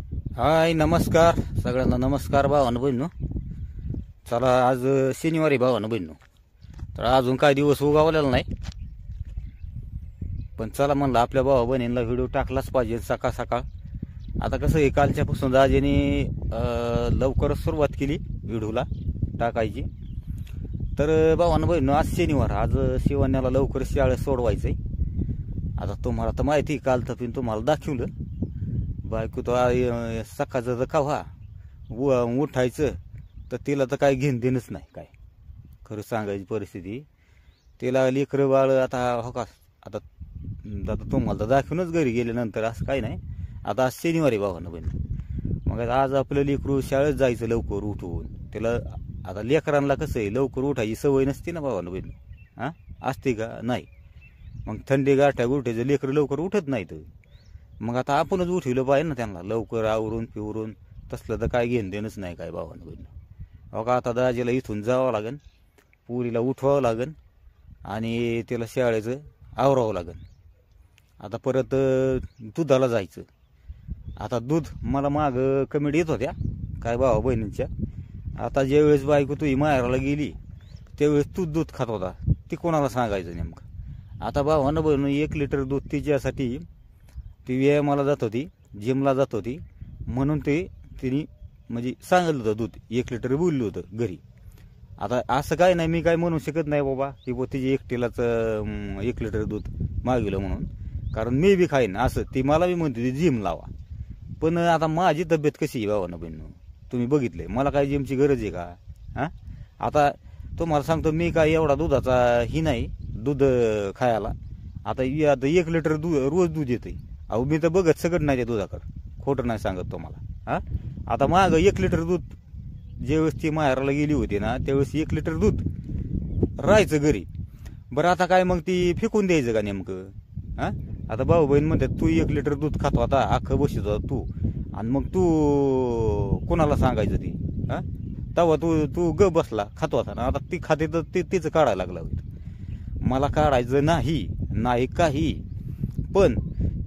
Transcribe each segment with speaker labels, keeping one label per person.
Speaker 1: हाय नमस्कार. सगळ्यांना नमस्कार भावानं बहिणू चला आज शनिवारी भावानं बहिणू तर अजून काय दिवस उगावलेला नाही. पण चला म्हणलं आपल्या भावा बहिणींना व्हिडिओ टाकलाच पाहिजे सकाळ सकाळ. आता कसं आहे कालच्यापासून दाजीने लवकरच सुरुवात केली व्हिडिओला टाकायची. तर भावानं बहिणू आज शनिवार. आज शिवण्याला लवकर शाळेत आहे आता तुम्हाला तर माहिती काल तर तुम्हाला दाखवलं. बायको तो आ- सकाळचं तर खावा व उठायचं तर तिला तर काय घेण देणंच नाही काय. खरं सांगायची परिस्थिती. तिला लेकरं बाळ आता हो का आता आता तुम्हाला तर दाखवूनच घरी गेल्यानंतर असं काय नाही. आता आज शनिवारी भावानं बहिण मग आता आज आपलं लेकरू शाळेत जायचं लवकर उठवून त्याला आता लेकरांना कसं आहे लवकर उठायची सवय नसते ना भावानं बहिण हां? असते का? नाही. मग थंडी गाठ्या गुठ्याचं लेकरं लवकर उठत नाहीत. मग आता आपणच उठवलं पाहिजे ना त्यांना. लवकर आवरून पिवरून. तसलं तर काय घेणं देणंच नाही काय भावानं बहिण. अहो का आता दाजीला इथून जावं लागन. पुरीला उठवावं लागन. आणि त्याला शाळेचं आवरावं लागन. आता परत दुधाला जायचं. आता दूध मला माग कमी येत होत्या. काय भावा बहिणींच्या. आता ज्यावेळेस बायको तुझी माहेराला गेली त्यावेळेस तू दूध खात होता. ती कोणाला सांगायचं नेमकं? आता भावानं बहिणी एक लिटर दूध तिच्यासाठी ती व्यायामाला जात होती जिमला जात होती. म्हणून ते तिने म्हणजे सांगितलं होतं दूध एक लिटर बोललं होतं घरी. आता असं काय नाही मी काय म्हणू शकत नाही बाबा. की बो तिची एकटीलाच एक लिटर दूध मागवलं म्हणून. कारण मी बी खाईन असं. ती मला बी म्हणते ती जिम लावा. पण आता माझी तब्येत कशी आहे भावानं बहिण तुम्ही बघितलंय. मला काय जिमची गरज आहे का? हां? आता तुम्हाला सांगतो मी काय एवढा दुधाचा ही नाही दूध खायला. आता आता एक लिटर दूध रोज दूध येते अहो मी तर बघत सगळं नाही त्या दुधाकडं. खोटं नाही सांगत तुम्हाला हां? आता मागं एक लिटर दूध ज्यावेळेस ती माहेराला गेली होती ना त्यावेळेस एक लिटर दूध राहायचं घरी. बरं आता काय मग ती फेकून द्यायचं का नेमकं? हां? आता भाऊ बहीण म्हणतात तू एक लिटर दूध खातो आता अख्खं बसत होता तू. आणि मग तू कोणाला सांगायचं ती? हां? तेव्हा तू तू ग बसला खातो आता. ना आता ती खाते तर ती तिचं काढायला लागलं होतं. मला काढायचं नाही नाही काही. पण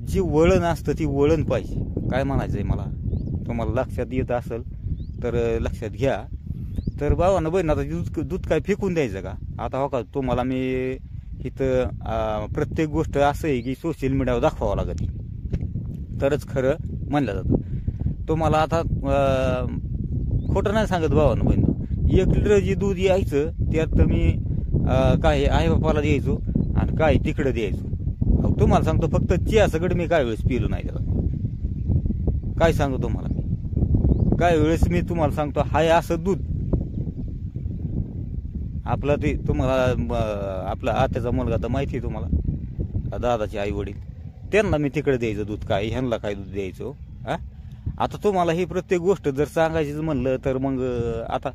Speaker 1: जी वळण असतं ती वळण पाहिजे. काय म्हणायचं आहे मला? तुम्हाला लक्षात येत असेल तर लक्षात घ्या. तर भावानं बहीण आता दूध दूध काय फेकून द्यायचं का? आता हो का तुम्हाला मी इथं प्रत्येक गोष्ट असं आहे की सोशल मीडियावर दाखवावं लागते तरच खरं म्हणलं जातं. तुम्हाला आता खोटं नाही सांगत भावानं बहीण. एक लिटर जे दूध यायचं त्यात मी काय आई बापाला द्यायचो आणि काय तिकडं द्यायचो. तुम्हाला सांगतो फक्त चिया सगळं मी काय वेळेस पिलो नाही त्याला. काय सांगतो तुम्हाला? काय वेळेस मी तुम्हाला सांगतो हाय असं दूध. आपला ते तुम्हाला आपला आत्याचा मुलगा तर माहिती आहे तुम्हाला दादाचे आई वडील त्यांना मी तिकडे द्यायचं दूध काय ह्यांना काय दूध द्यायचो हा? आता तुम्हाला ही प्रत्येक गोष्ट जर सांगायचीच म्हणलं तर मग आता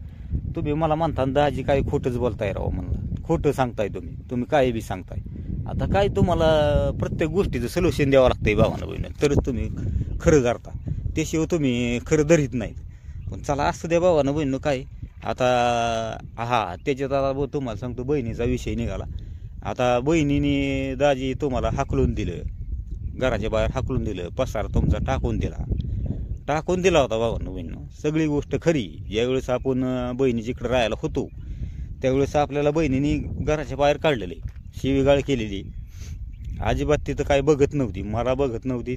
Speaker 1: तुम्ही मला म्हणता दाजी काय खोटंच बोलताय राव म्हणलं. खोटं सांगताय तुम्ही. तुम्ही काय बी सांगताय. आता काय तुम्हाला प्रत्येक गोष्टीचं सोल्युशन द्यावं लागतंय भावानं बहिणं. तरच तुम्ही खरं करता. त्याशिवाय तुम्ही खरं धरीत नाहीत. पण चला असं द्या भावानं बहिणं काय. आता हा त्याच्यात आता तुम्हाला सांगतो बहिणीचा विषय निघाला. आता बहिणीने दाजी तुम्हाला हाकलून दिलं. घराच्या बाहेर हाकलून दिलं. पसार तुमचा टाकून दिला. टाकून दिला होता भावानं बहिणीनं सगळी गोष्ट खरी. ज्यावेळेस आपण बहिणी बहिणीच्याकडे राहायला होतो त्यावेळेस आपल्याला बहिणीने घराच्या बाहेर काढलेलं आहे. शिवीगाळ केलेली. अजिबात तिथं काय बघत नव्हती मला बघत नव्हती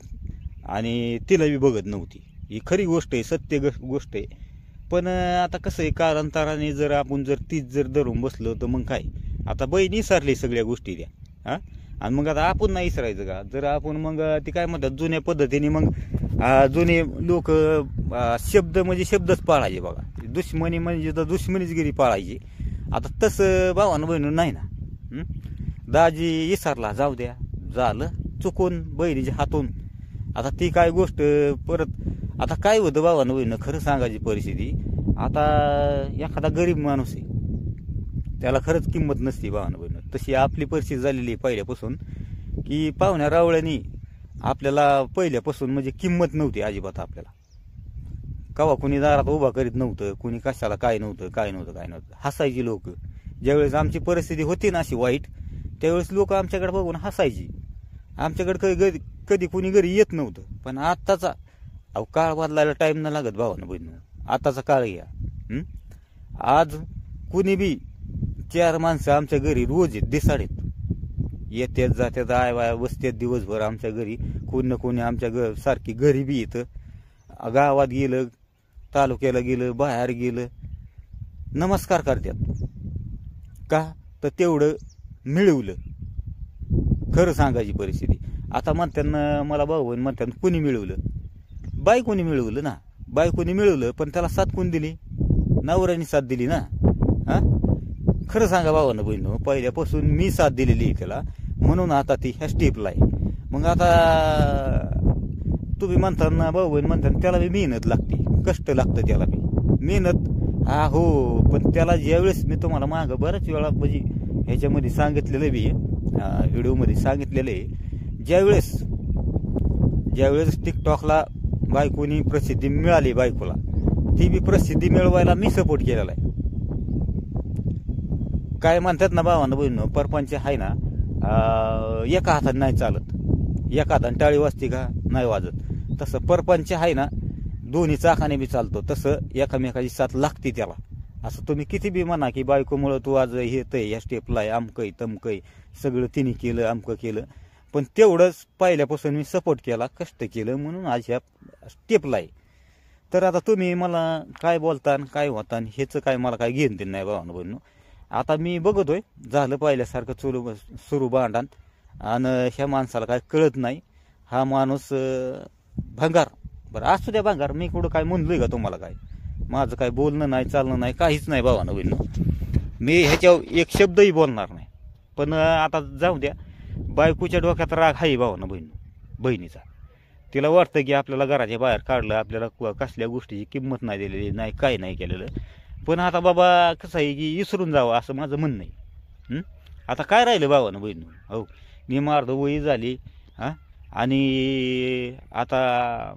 Speaker 1: आणि तिला बी बघत नव्हती. ही खरी गोष्ट आहे सत्य ग- गोष्ट आहे. पण आता कसं आहे कालांतराने जर आपण जर तीच जर धरून बसलो तर मग काय? आता बहीण विसरली सगळ्या गोष्टी द्या हां? आणि मग आता आपण नाही विसरायचं का? जर आपण मग ती ते काय म्हणतात जुन्या पद्धतीने मग जुने लोक शब्द म्हणजे शब्दच पाळायचे बघा. दुश्मनी म्हणजे तर दुश्मनीचगिरी पाळायची. आता तसं भावानं बहिणून नाही ना दाजी इसारला जाऊ द्या. झालं. चुकून बहिणीच्या हातून. आता ती काय गोष्ट परत आता काय होतं भावानं बहिणं खरं सांगायची परिस्थिती. आता एखादा गरीब माणूस आहे. त्याला खरंच किंमत नसते भावानं बहिणं तशी आपली परिस्थिती झालेली आहे पहिल्यापासून की पाहुण्या रावळ्यानी आपल्याला पहिल्यापासून म्हणजे किंमत नव्हती अजिबात आपल्याला. कवा कुणी दारात उभा करीत नव्हतं कुणी कशाला काय नव्हतं काय नव्हतं काय नव्हतं. हसायची लोक. ज्यावेळेस आमची परिस्थिती होती ना अशी वाईट त्यावेळेस लोक आमच्याकडे बघून हसायची. आमच्याकडे कधी कधी कुणी घरी येत नव्हतं. पण आत्ताचा अहो काळ बदलायला टाइम न लागत भावानं बहिणं आताचा काळ घ्या आज कुणी बी चार माणसं आमच्या घरी रोज आहेत दिसाडेत. येत्यात जात्यात आय वाय बसत्यात दिवसभर आमच्या घरी. कोण ना कोणी आमच्या घर सारखी घरी बी येतं. गावात गेलं तालुक्याला गेलं बाहेर गेलं नमस्कार करतात का? तर तेवढं मिळवलं. खरं सांगायची परिस्थिती. आता म्हणतात मला भाऊ बहीण कोणी मिळवलं? बाई कोणी मिळवलं ना? बाई कोणी मिळवलं पण त्याला साथ कोण दिली? नवऱ्याने साथ दिली ना? हा? खरं सांगा भावानं बहीण पहिल्यापासून मी साथ दिलेली आहे त्याला. म्हणून आता ती ह्या स्टेपला आहे. मग आता तुम्ही म्हणताना भाऊ बहीण म्हणता त्याला बी मेहनत लागते. कष्ट लागतं त्याला बी. मेहनत? हा हो. पण त्याला ज्यावेळेस मी तुम्हाला मागं बऱ्याच वेळा म्हणजे ह्याच्यामध्ये सांगितलेलं बी व्हिडिओमध्ये सांगितलेलं आहे. ज्यावेळेस ज्यावेळेस टिकटॉकला बायकोनी प्रसिद्धी मिळाली बायकोला ती बी प्रसिद्धी मिळवायला मी सपोर्ट केलेला आहे. काय म्हणतात ना भावानं बहिणं परपंच आहे ना एका हाताने नाही चालत. एका हातानं टाळी वाजते का? नाही वाजत. तसं परपंच आहे ना दोन्ही चाकाने बी चालतो. तसं एकामेकाची साथ लागते त्याला. असं तुम्ही किती बी म्हणा की बायकोमुळं तू आज हे तय या स्टेपला आहे अमकय तमकय सगळं तिने केलं अमकं केलं. पण तेवढंच पहिल्यापासून मी सपोर्ट केला कष्ट केलं म्हणून आज ह्या स्टेपला आहे. तर आता तुम्ही मला काय बोलता काय होता आणि ह्याचं काय मला काय घेऊन देणं नाही भावानं बहिणू आता मी बघतोय झालं पाहिल्यासारखं चुरू सुरू भांडण. आणि ह्या माणसाला काय कळत नाही. हा माणूस भंगार. बरं असू द्या भंगार मी कुठं काय म्हणलोय का तुम्हाला काय? माझं काय बोलणं नाही चालणं नाही काहीच नाही भावानं बहिणू मी ह्याच्यावर एक शब्दही बोलणार नाही. पण आता जाऊ द्या. बायकोच्या डोक्यात राग आहे भावानं बहीण बहिणीचा. तिला वाटतं की आपल्याला घराच्या बाहेर काढलं आपल्याला क- कसल्या गोष्टीची किंमत नाही दिलेली नाही काय नाही केलेलं. पण आता बाबा कसं आहे की विसरून जावं असं माझं म्हणणं आहे. आता काय राहिलं भावानं बहीण? हो निमार्ध वयी झाली हां? आणि आता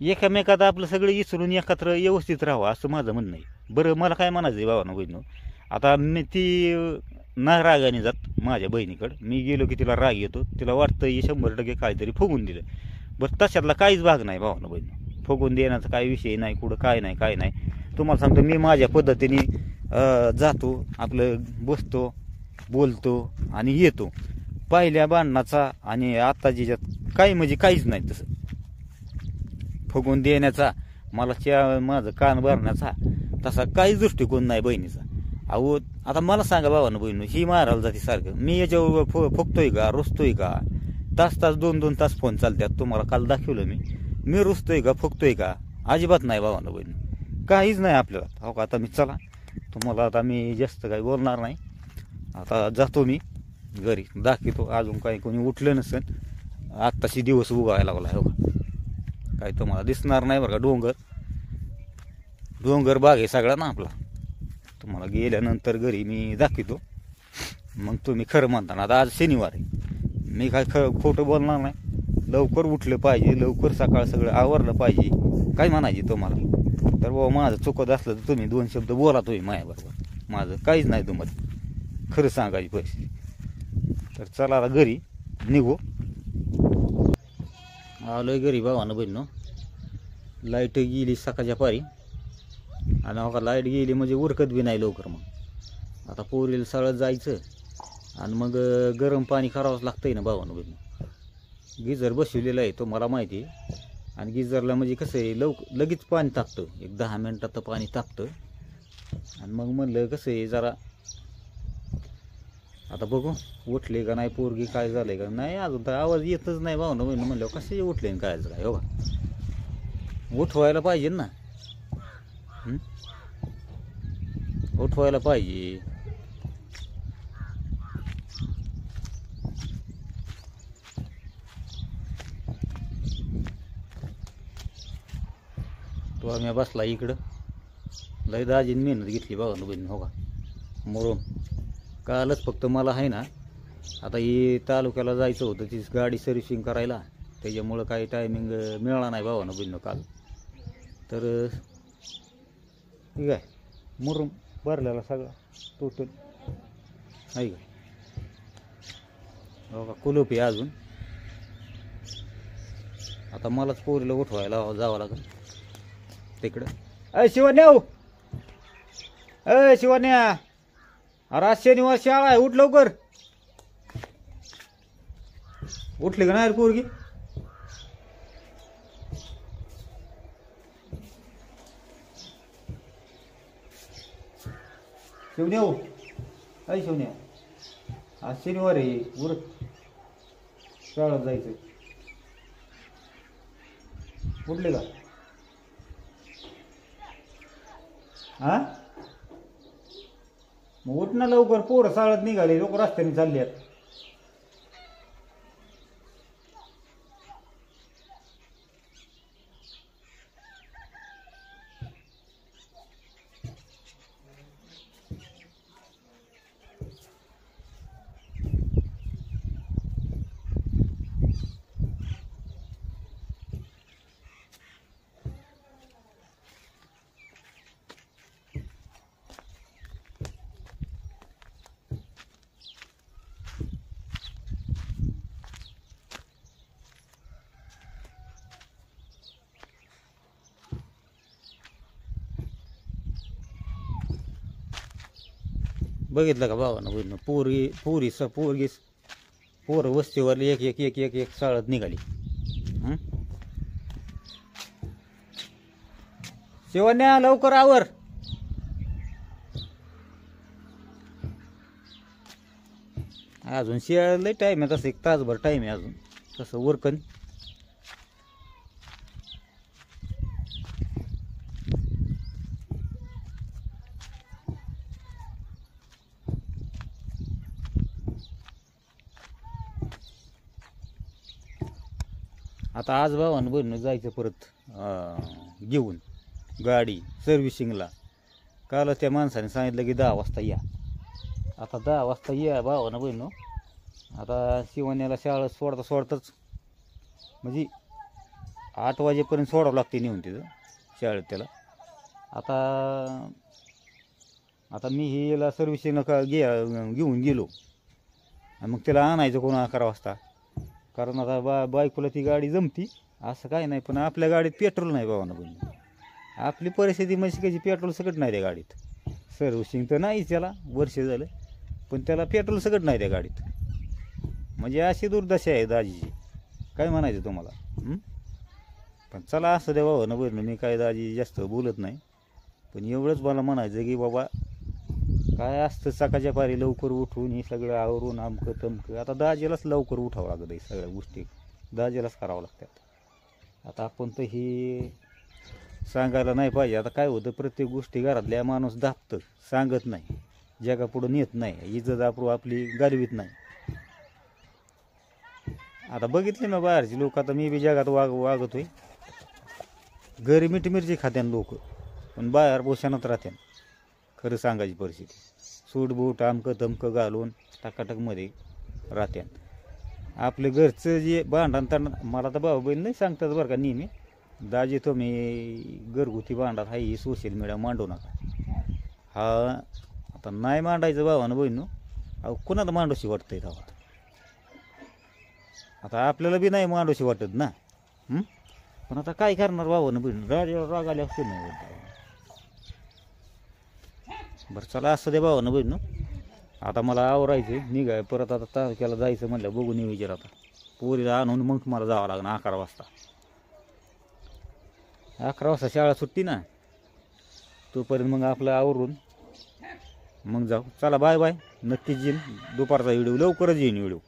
Speaker 1: एकामेकात आपलं सगळं इसरून एकत्र व्यवस्थित राहावं असं माझं म्हणणं आहे. बरं मला काय म्हणायचं आहे भावानं बहीण आता मी ती ना रागाने जात माझ्या बहिणीकडं. मी गेलो की तिला राग येतो. तिला वाटतं हे शंभर टक्के काहीतरी फुगून दिलं. बरं तशातला काहीच भाग नाही भावानं बहिणी फुगून देण्याचा काही विषय नाही कुठं काय नाही काय नाही. तुम्हाला सांगतो मी माझ्या पद्धतीने जातो आपलं बसतो बोलतो आणि येतो. पहिल्या भांडणाचा आणि आत्ताच्या ज्यात काही म्हणजे काहीच नाही तसं. फुगून देण्याचा मला च्या माझं कान भरण्याचा तसा काहीच दृष्टिकोन नाही बहिणीचा. अहो आता मला सांगा भावानं बहिणी ही मारायला जाते सारखं मी याच्यावर फु फुकतोय का रुसतोय का? तास तास दोन दोन तास फोन चालतात तुम्हाला काल दाखवलं मी. मी रुसतोय का फुकतोय का? अजिबात नाही भावानं बहिणी काहीच नाही आपल्याला. हो का आता मी चला तुम्हाला आता मी जास्त काही बोलणार नाही. आता जातो मी घरी दाखवतो. अजून काही कोणी उठलं नसेल आत्ताशी दिवस उगायला लागला हो काय तुम्हाला दिसणार नाही बरं का डोंगर. डोंगर बाग आहे सगळा ना आपला. तुम्हाला गेल्यानंतर घरी मी दाखवतो. मग तुम्ही खरं म्हणता ना आता आज शनिवार आहे. मी काय ख खोटं बोलणार नाही. लवकर उठलं पाहिजे लवकर सकाळ सगळं आवरलं पाहिजे. काय म्हणायचे तुम्हाला? तर बाबा माझं चुकत असलं तर तुम्ही दोन शब्द बोला तुम्ही माझ्याबरोबर. माझं काहीच नाही तुम्हाला खरं सांगायची पैसे तर चला घरी निघू. आलोय घरी भावानं बहिणं लाइट गेली सकाळच्या पारी. आणि हो लाइट गेली म्हणजे उरकत बी नाही लवकर मग. आता पोरीला सगळं जायचं. आणि मग गरम पाणी करावंच लागतंय ना भावानं बहिणं. गिजर बसवलेलं आहे तो मला माहिती आहे. आणि गिजरला म्हणजे कसं आहे लवक लगेच पाणी तापतं. एक दहा मिनटात तर पाणी तापतं. आणि मग म्हणलं कसं आहे जरा आता बघू उठले का नाही पोरगी काय झालंय का? नाही अजून तर आवाज येतच नाही भावना बहिणी म्हणलं कसे उठले आणि काय काय हो का? उठवायला पाहिजे ना. उठवायला पाहिजे. तो आम्ही बसला इकडं. लय दाजीने मेहनत घेतली भावानं बहिणी हो का? मोरून. कालच फक्त मला आहे ना आता ही तालुक्याला जायचं होतं ती गाडी सर्व्हिसिंग करायला. त्याच्यामुळं काही टायमिंग मिळाला नाही भावानं बहिणं काल. तर ठीक आहे. मुरुम भरलेला सगळा टोटल. आहे का? हो का कुलूप आहे अजून. आता मलाच पोरीला उठवायला जावं लागेल. तिकडं. अय शिवन्या हो. अय शिवण्या! अरे आज शनिवार शाळा आहे उठ लवकर. उठली का नाही पोरगी? शिवण्या हो. अय शिवण्या? आज शनिवार आहे उर शाळा जायचं उठले का? हा? उठणं लवकर पोरं साळत निघाले लोक रस्त्याने चालले आहेत बघितलं का बाबांना बघितलं पोरगी पोरी स पोरगी पोर वस्तीवरली एक एक एक एक एक शाळेत निघाली. शिवण्या लवकर आवर. अजून शियाळा लय टाईम आहे तसं एक तासभर टाईम आहे अजून. तसं वरकन आता आज भावानं बहिणं जायचं परत घेऊन गाडी सर्व्हिसिंगला काल त्या माणसाने सांगितलं की दहा वाजता या. आता दहा वाजता या भावानं बहिणं आता शिवण्याला शाळा सोडता सोडताच म्हणजे आठ वाजेपर्यंत सोडावं लागते नेऊन तिथं शाळेत त्याला. आता आता मी हे सर्व्हिसिंगला का घे घेऊन गेलो. आणि मग त्याला आणायचं कोण अकरा वाजता? कारण आता बा बायकोला ती गाडी जमती. असं काय नाही पण आपल्या गाडीत पेट्रोल नाही बाबांना पण आपली परिस्थिती म्हणजे कशी पेट्रोल सकट नाही त्या गाडीत. सर्व्हिसिंग तर नाहीच त्याला वर्ष झालं. पण त्याला पेट्रोल सकट नाही त्या गाडीत. म्हणजे अशी दुर्दशा आहे दाजीची. काय म्हणायचं तुम्हाला? पण चला असं द्या बाबा न बरं मी काय दाजी जास्त बोलत नाही. पण एवढंच मला म्हणायचं की बाबा काय असतं सकाळच्या पारी लवकर उठून हे सगळं आवरून आमकं तमकं. आता दाजेलाच लवकर उठावं लागत आहे सगळ्या गोष्टी. दाजेलाच करावं लागतात. आता आपण तर हे सांगायला नाही पाहिजे. आता काय होतं प्रत्येक गोष्टी घरातल्या माणूस दाबतं सांगत नाही. जगापुढं नेत नाही. इज्जत आपू आपली गारवीत नाही. आता बघितले ना बाहेरचे लोक आता मी बी जगात वाग वागतोय. घरी मिठी मिरची खात्यान लोक. पण बाहेर बोशानात राहत्यान खरं सांगायची परिस्थिती. सूट बूट आमकं धमकं घालून टकाटकमध्ये राहत्यान आपलं घरचं जे भांडण तांड मला तर भाऊ बहीण नाही सांगतात बरं का नेहमी. दाजी तुम्ही घरगुती भांडात हा ही सोशल मीडिया मांडू नका. हा आता नाही मांडायचं भावानं बहिणू. अहो कुणाला मांडूशी आहे तेव्हा? आता आपल्याला बी नाही मांडूशी वाटत ना? पण आता काय करणार भावानं बहीण? राजावर राग आले असते नाही बरं चला असं दे भावानं बहीण आता मला आवरायचं निघाय परत आता तारखेला जायचं म्हणलं येऊ इच्यार आता. पोरीला आणून मग तुम्हाला जावं लागणार अकरा वाजता. अकरा वाजता शाळा सुट्टी ना. तोपर्यंत मग आपलं आवरून मग जाऊ. चला बाय बाय. नक्कीच येईन. दुपारचा व्हिडिओ लवकरच येईन व्हिडिओ.